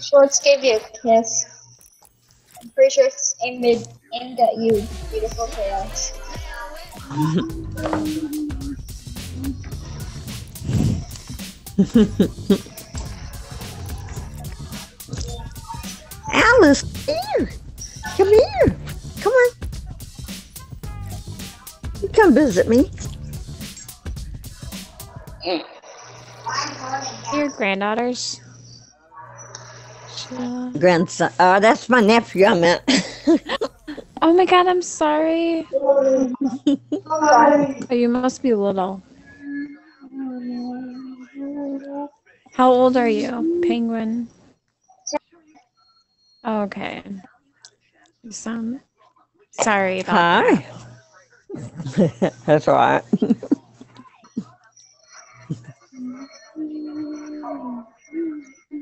Schwartz gave you a kiss. I'm pretty sure it's aimed, aimed at you, beautiful chaos. Alice, come here. Come here. Come on. You come visit me. Mm. Your granddaughters. Grandson. Uh, that's my nephew, I meant. Oh my god, I'm sorry. Oh, you must be little. How old are you, Penguin? Okay. Sound sorry about that. Hi. that's all right.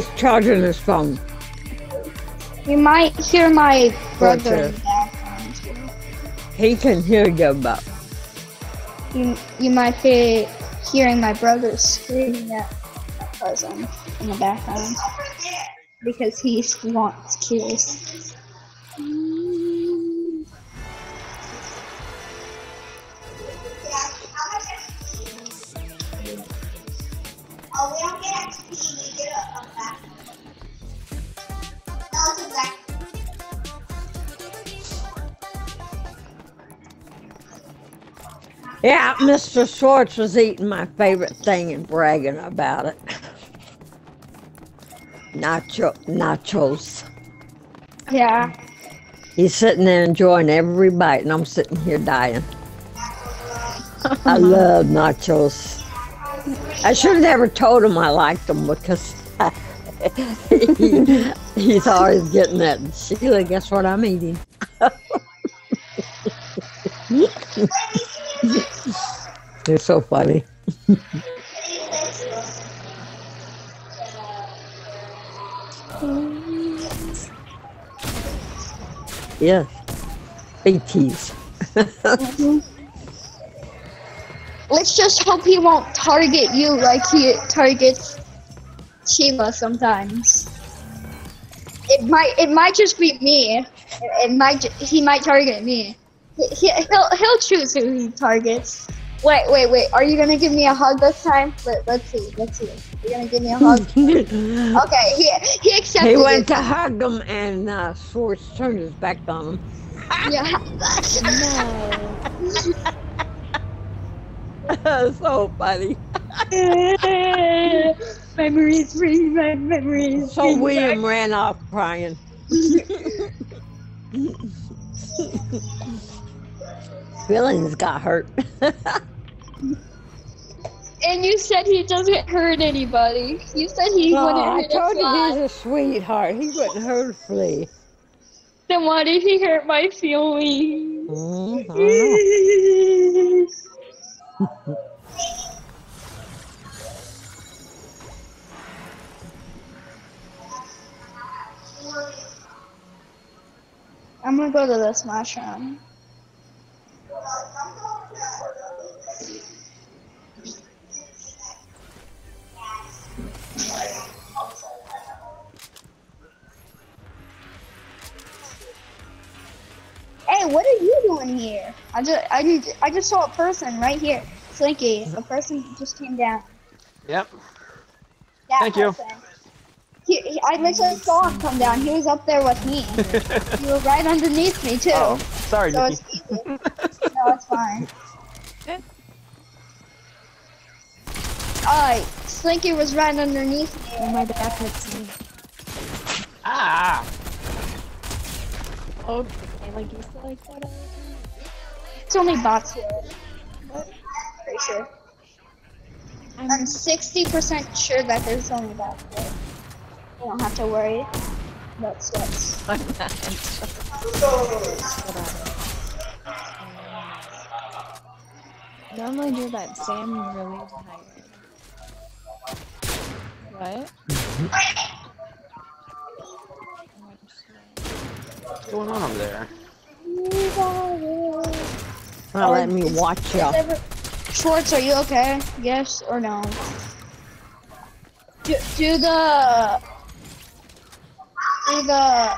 It's charging his phone. You might hear my brother Gotcha. in the background. He can hear you, but You, you might be hearing my brother screaming at my cousin in the background. Because he wants kiss. Yeah, Mr. Schwartz was eating my favorite thing and bragging about it. Nacho, nachos. Yeah. He's sitting there enjoying every bite, and I'm sitting here dying. I love nachos. I should have never told him I liked them because he, he's always getting that. Sheila, guess what I'm eating? They're so funny. Yes. BTs. Mm-hmm. Let's just hope he won't target you like he targets Sheila sometimes. It might it might just be me. It, might he might target me. He, he'll he'll choose who he targets. Wait wait wait. Are you gonna give me a hug this time? Let, let's see. Let's see. You're gonna give me a hug. Okay. He he accepted he went it. to hug him, and uh, Schwartz turned his back on him. Yeah. no. so funny. memories, bring back memories. So William ran off crying. Feelings got hurt. And you said he doesn't hurt anybody. You said he Oh, wouldn't hurt I told a you he's a sweetheart. He wouldn't hurt a flea. Then why did he hurt my feelings? Mm, I don't know. I'm gonna go to this smash I just, I just, I just saw a person right here. Slinky, a person just came down. Yep. That Thank you. He, he, I literally saw him come down. He was up there with me. you were right underneath me too. Oh, sorry, so Nikki. it's easy. no, it's fine. Alright, Slinky was right underneath me. Oh, my back hurts me. Ah! Oh, I like used to like that. It's only bots here. Pretty sure. I'm I'm 60% sure that there's only bots here. You don't have to worry about sweats. Normally do that Sam really tired. What? What's going on over there? Well, oh, let me watch you. Schwartz, are you okay? Yes or no? Do, do the do the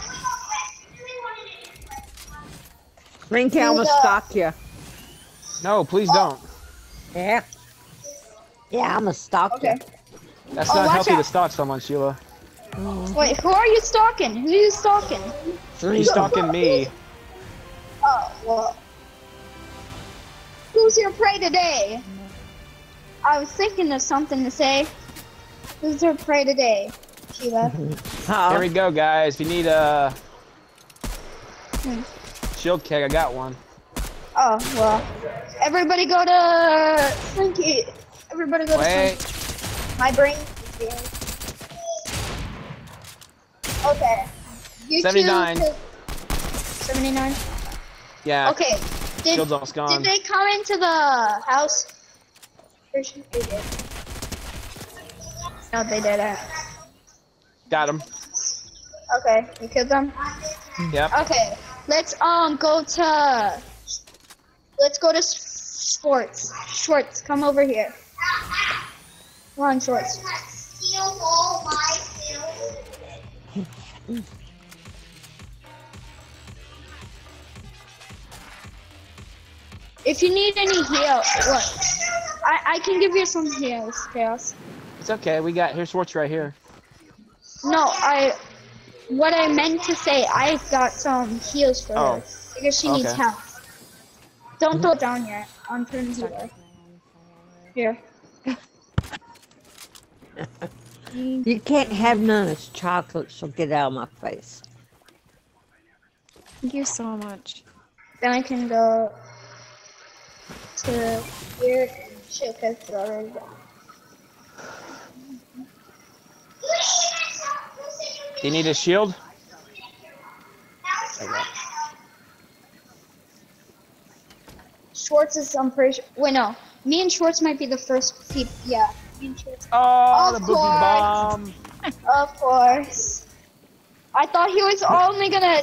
Think I will the- stalk you. No, please don't. Yeah. Yeah, I'm a stalk okay. you. That's Oh, not watch healthy out. to stalk someone, Sheila. Mm-hmm. Wait, who are you stalking? Who are you stalking? You're stalking me. Oh well. Who's your prey today? I was thinking of something to say. Who's your prey today, Sheila? Here Uh, we go, guys. If you need a Hmm. shield keg, I got one. Oh well. Everybody go to Slinky. Everybody go to Wait. Slinky. My brain. is dead. Okay. You 79. 79? Yeah. Okay. Did, Shield's almost did they come into the house? Pretty they did. No, they didn't. Got him. Okay, you killed them. Yep. Okay, let's um go to. Let's go to S- Schwartz. Schwartz, come over here. Come on, Schwartz. If you need any heal, what? I I can give you some heals, Chaos. It's okay. We got here's Schwartz right here. No, I. What I meant to say, I've got some heals for Oh. her because she needs help. Don't throw it down yet. I'm turning healer. Here. you can't have none. It's chocolate, so get out of my face. Thank you so much. Then I can go to here and she'll already. Do you need a shield? Schwartz is, I'm pretty sure. Wait, no. Me and Schwartz might be the first people. Yeah. Me and Schwartz. Oh, Of the boogie bomb. Of course. I thought he was only gonna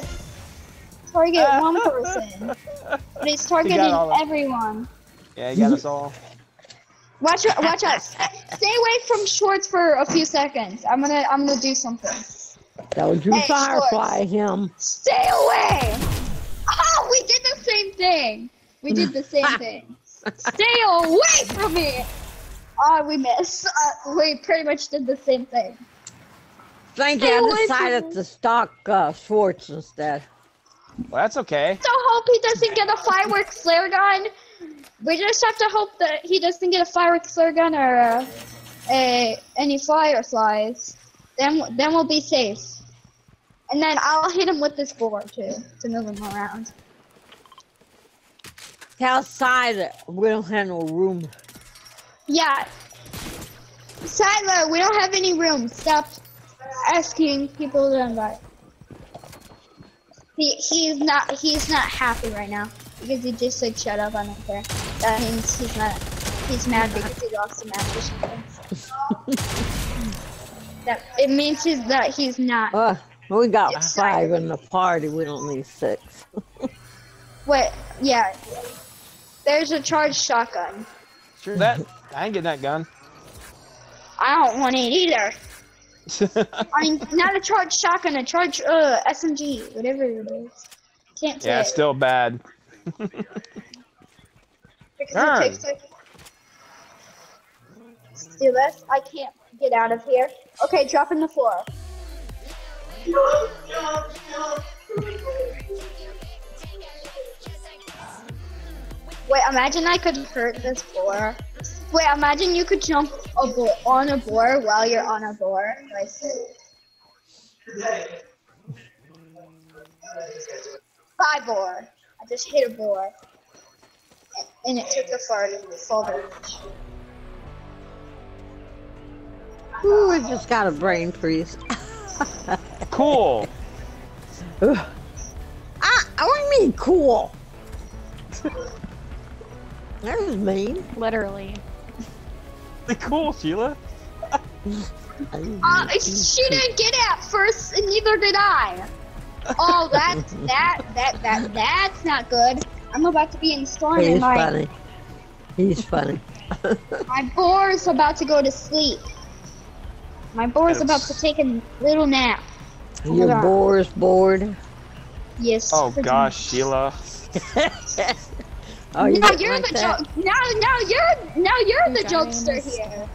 target one person. But he's targeting everyone. Yeah, you got us all. Watch out, watch out. Stay away from Schwartz for a few seconds. I'm gonna I'm gonna do something. Don't you Hey, firefly him. Stay away! Oh, we did the same thing. We did the same thing. Stay away from me! Oh, we missed. Uh, we pretty much did the same thing. Thank you. I away from decided to stalk uh, Schwartz instead. Well, that's okay. So hope he doesn't get a fireworks flare gun. We just have to hope that he doesn't get a flare gun or uh, a any fireflies. Then then we'll be safe. And then I'll hit him with this board too to move him around. Outside, we don't have no room. Yeah. Siler, we don't have any room. Stop asking people to invite. He he's not he's not happy right now because he just said shut up. I don't care. That means he's not. He's mad because he lost a match or something. that it means he's that he's not. Uh, we got It's five in the party. We don't need six. Wait, yeah. There's a charged shotgun. Sure that I ain't getting that gun. I don't want it either. I mean, not a charged shotgun, a charged uh SMG, whatever it is. Can't say yeah, it. still bad. Because Darn. it takes like. Do this. I can't get out of here. Okay, drop in the floor. Wait, imagine I could hurt this boar. Wait, imagine you could jump a bo- on a boar while you're on a boar. Like, Bye, boar. I just hit a boar. And- And it took the fart full damage. Ooh, we just got a brain freeze. Cool. Ugh. Ah, what do you mean cool? that was mean. Literally. The cool, Sheila. Uh, she didn't get it at first, and neither did I. Oh, that's that that that that's not good. I'm about to be in storm, He's my funny. He's funny. my boar is about to go to sleep. My boar is about to take a little nap. Oh Your God. is bored. Yes. Oh gosh, much. Sheila. oh, you now you're like the joke. Now, now you're now you're the Guy in jokester the here.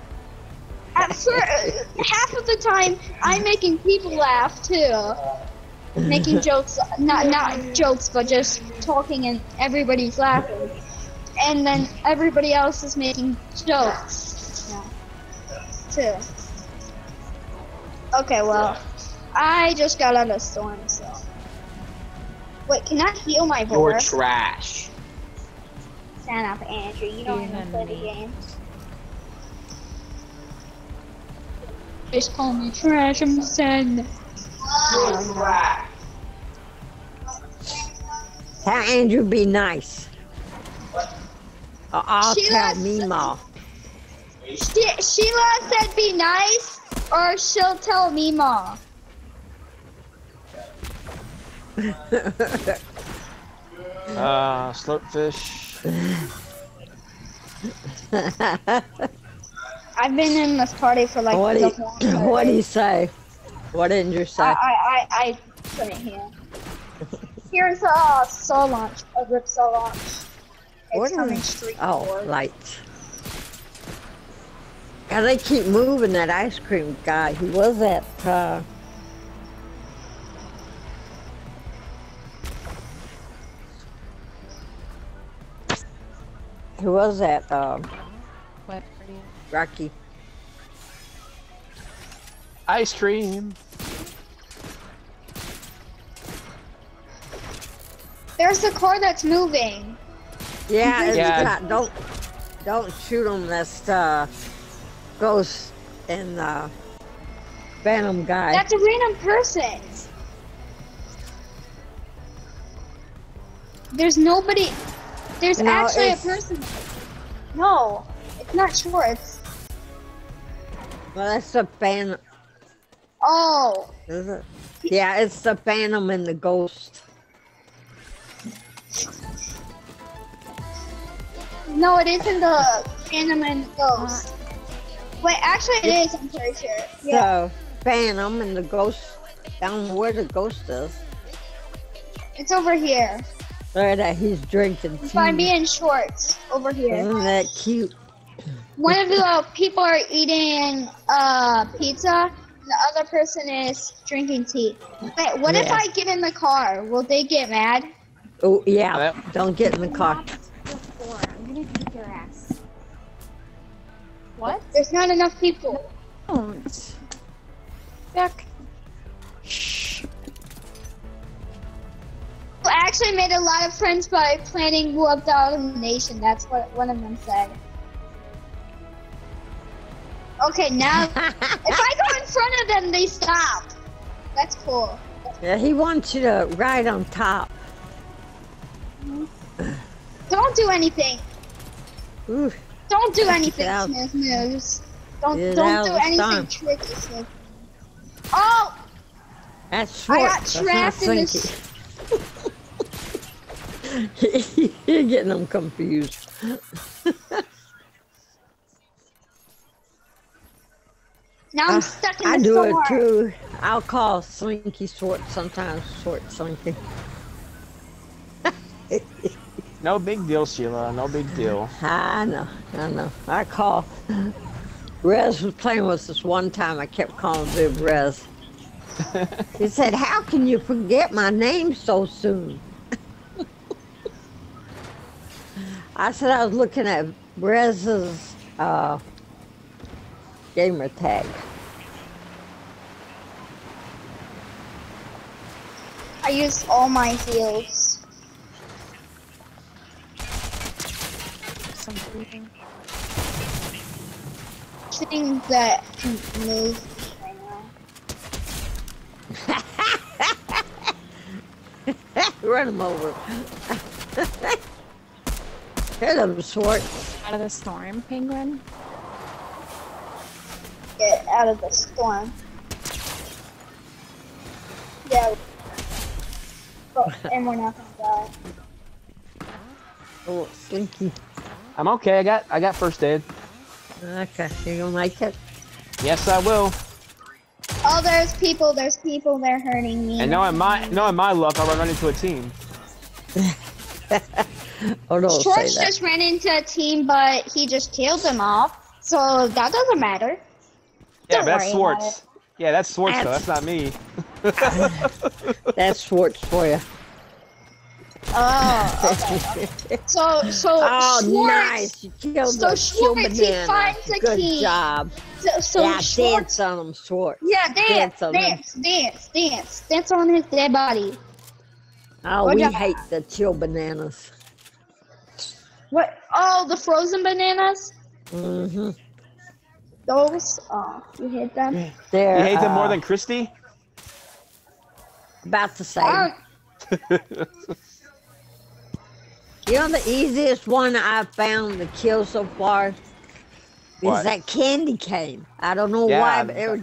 At first, uh, half of the time, I'm making people laugh too, making jokes. Not not jokes, but just talking and everybody's laughing, and then everybody else is making jokes. Yeah, too. Okay, well, I just got out of storm, so. Wait, can I heal my You're trash. Stand up, Andrew. You don't even Even play the me. game. Just call me trash. I'm sad. You're trash. Tell Andrew be nice. Or I'll She tell likes- Meemaw. She- Sheila said be nice, or she'll tell me Ah, Uh, slurpfish. I've been in this party for like what the do whole you, what do you say? What did you I, say? I, I, I couldn't hear. Here's a soul launch, a rip soul launch. What It's coming straight oh, forward. lights. God, they keep moving that ice cream guy. He was at, uh, he was at, uh, What? Rocky. Ice cream. There's a car that's moving. Yeah, it's Yeah. got, don't, don't shoot him. That's, uh, Ghost and, uh, Phantom guy. That's a random person. There's nobody. There's No, actually a person. No, it's not Schwartz. well, that's the Phantom. Oh, Is it? Yeah, it's the Phantom and the Ghost. No, it isn't the Phantom and the Ghost. Wait, actually, it is. I'm pretty sure. Yeah, So, Phantom and the Ghost, down where the Ghost is. it's over here. There, that he's drinking tea. By me and Schwartz over here. Isn't that cute? One of the people are eating uh pizza. and The other person is drinking tea. Wait, what if I get in the car? Will they get mad? Oh, yeah. Yep. Don't get in the car. I'm gonna kick your ass. What? There's not enough people. Don't. Back. Shh. I actually made a lot of friends by planning world domination. That's what one of them said. Okay, now if I go in front of them, they stop. That's cool. yeah, he wants you to ride on top. Don't do anything. Ooh, Don't do anything. Smith News. Don't Get don't do anything time. tricky, Smith. Oh, that's short. I got trapped in this. You're getting them confused. Now I'm Uh, stuck in I the do storm. it too. I'll call Slinky short sometimes, short Slinky. No big deal, Sheila. No big deal. I know, I know. I call. Rez was playing with us one time. I kept calling Big Rez. He said, How can you forget my name so soon? I said, I was looking at Rez's uh, gamer tag. I used all my heals. Things that can move. Run him over. Hit him, Schwartz. Out of the storm, penguin? Get out of the storm. Yeah. Oh, and we're not gonna die. Oh, slinky. I'm okay. I got I got first aid. Okay, you're gonna make it? Yes, I will. Oh, there's people. There's people. They're hurting me. And knowing my knowing my luck, I'll run into a team. Oh, don't say Schwartz that. just ran into a team, but he just killed them off. So that doesn't matter. Yeah, Don't but that's worry about Schwartz. Yeah, that's Schwartz though. That's not me. That's Schwartz for you. Oh, okay. so so Oh, Schwartz, nice. You killed so the kill Schwartz, he finds a Good key. job. So, so yeah, Schwartz, dance on him, Schwartz. yeah, dance, Dance on dance, dance, dance, dance on his dead body. Oh, Good we job. hate the chill bananas. What? Oh, the frozen bananas. Mm-hmm. Those. Oh, you hate them. They're You hate them more uh, than Christy? about the same. You know the easiest one I've found to kill so far is What? that candy cane. I don't know Yeah, why, but it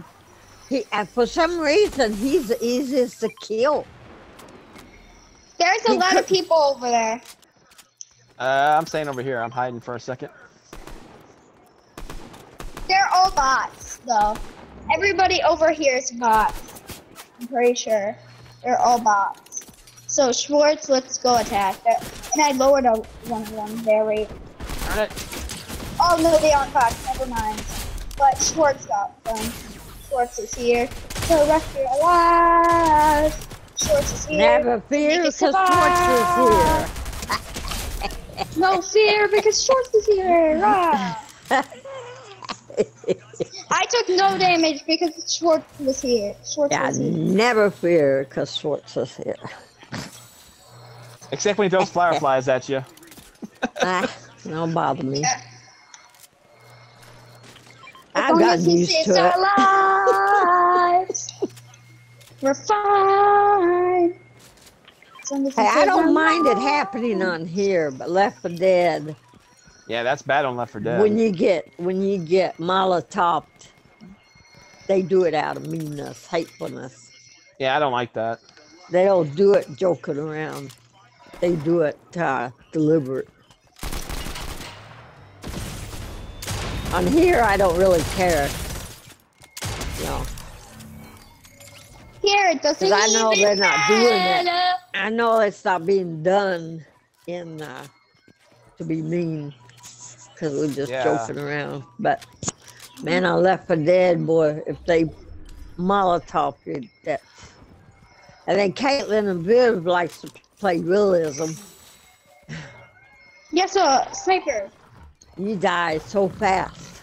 he, uh, for some reason he's the easiest to kill. there's a He lot of people over there. Uh, I'm staying over here. I'm hiding for a second. They're all bots, though. Everybody over here is bots. I'm pretty sure. They're all bots. So Schwartz, let's go attack. Uh, and I lowered a, one of them. Very. Darn it. Oh no, they aren't bots. Never mind. But Schwartz got them. Schwartz is here So rescue our lives. Schwartz is here. Never fear, because Schwartz is here. No fear because Schwartz is here. Rah. I took no damage because Schwartz was here. Schwartz Yeah, was here. never fear, because Schwartz is here. Except when he throws fireflies at you. ah, don't bother me. I've gotten used to it. our lives, we're fine. As long as he Hey, I don't mind it happening on here, but Left 4 Dead, Yeah, that's bad on Left 4 Dead. when you get when you get Molotov, they do it out of meanness, hatefulness. Yeah, I don't like that. They don't do it joking around. They do it uh, deliberate. On here, I don't really care. You know, Here, it doesn't 'Cause I know even they're not doing it. I know it's not being done in uh, to be mean because we're just Yeah. joking around. But man, I Left 4 Dead, boy. If they Molotov you, that. And then Caitlin and Viv likes to play realism. Yes, a sniper. You die so fast.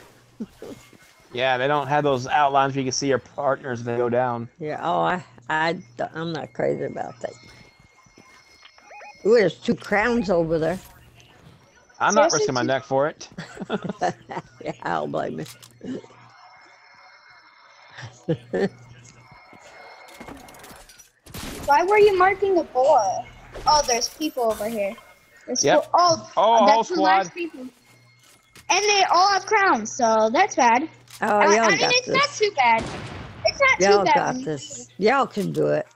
Yeah, they don't have those outlines where you can see your partners as they go down. Yeah. Oh, I, I, I'm not crazy about that. Ooh, there's two crowns over there. I'm not risking my neck for it. yeah, I'll blame you. Why were you marking the boar? Oh, there's people over here. There's Yep. fo- oh, Oh, that's the squad. last people. And they all have crowns, so that's bad. Oh, I, y'all I mean, got it's this. not too bad. It's not Y'all too bad. got when you- this. Y'all can do it.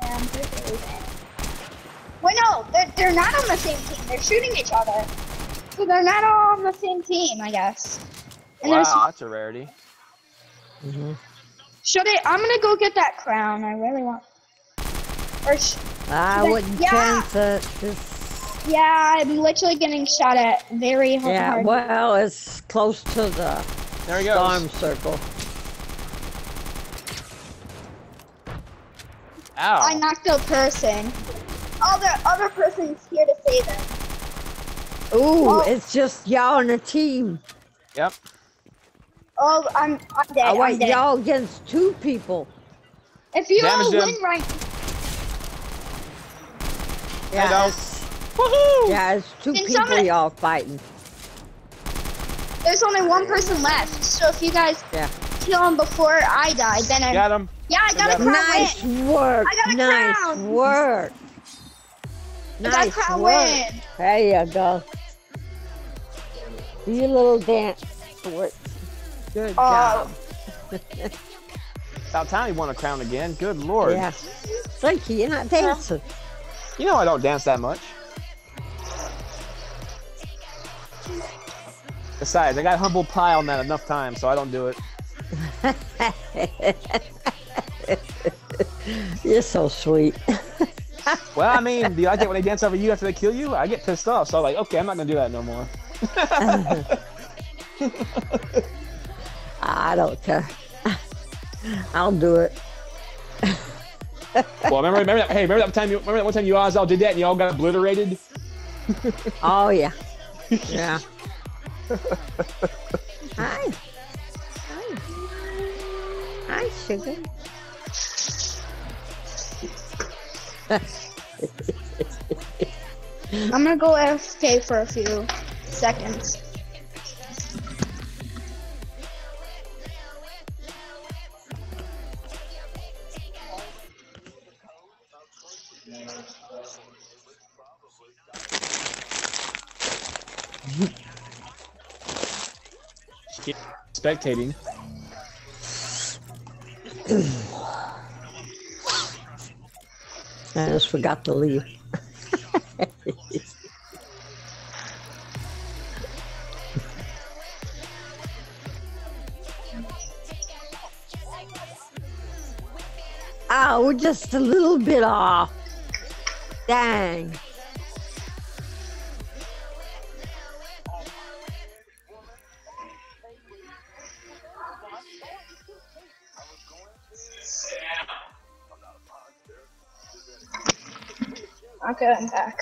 Yeah, I'm we can. Wait, no, they're, they're not on the same team. They're shooting each other. So they're not all on the same team, I guess. And Wow, that's a rarity. hmm should I? I'm gonna go get that crown. I really want. Or sh- I wouldn't yeah. chance it. Just, yeah, I'm literally getting shot at very hard. yeah, well, it's close to the There he goes. storm circle. Ow. I knocked a person. Oh, the other person's here to save him. Ooh, Oh. it's just y'all in a team. Yep. Oh, I'm I'm dead. Oh, I'm wait, y'all against two people. If you all Damaged him. win right, Yeah, go. it's, Woohoo! yeah, it's two Can people somebody- y'all fighting. there's only one person left. So if you guys Yeah. kill him before I die, then I Got him. yeah I got a got crown. Nice win. work. I got a Nice crown. work. got Nice crown work. win. There you go. Do your little dance for it. Good Oh. job. About time he won a crown again. Good lord. Yeah. Thank you. You're not dancing. You know I don't dance that much. Besides, I got humble pie on that enough times, so I don't do it. You're so sweet. Well, I mean, do you like it when they dance over you after they kill you? I get pissed off, so I'm like, okay, I'm not gonna do that no more. I don't care. I'll do it. Well, remember, remember that, hey, remember that time? You, remember that one time you guys all did that and you all got obliterated? Oh yeah. Yeah. Hi. Hi. Hi, sugar. I'm gonna go AFK for a few seconds. Spectating. I just forgot to leave. Oh, we're just a little bit off. Dang. I'm back.